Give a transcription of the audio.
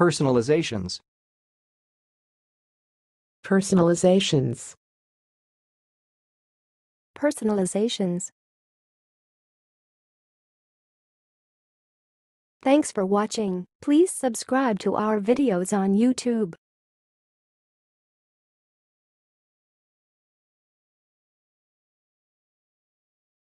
Personalizations. Personalizations. Personalizations. Thanks for watching. Please subscribe to our videos on YouTube.